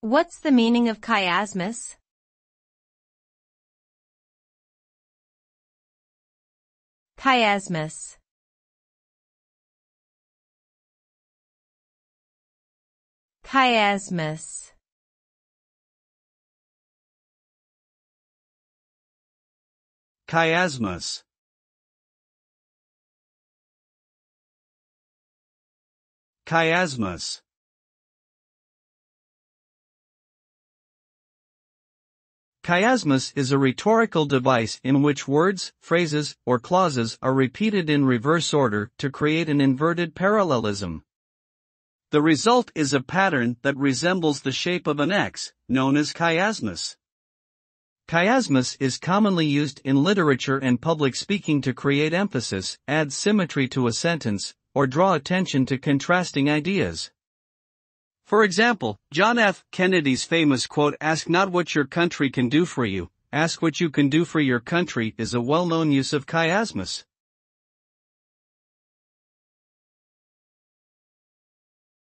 What's the meaning of chiasmus? Chiasmus. Chiasmus. Chiasmus. Chiasmus. Chiasmus is a rhetorical device in which words, phrases, or clauses are repeated in reverse order to create an inverted parallelism. The result is a pattern that resembles the shape of an X, known as chiasmus. Chiasmus is commonly used in literature and public speaking to create emphasis, add symmetry to a sentence, or draw attention to contrasting ideas. For example, John F. Kennedy's famous quote, Ask not what your country can do for you, ask what you can do for your country, is a well known use of chiasmus.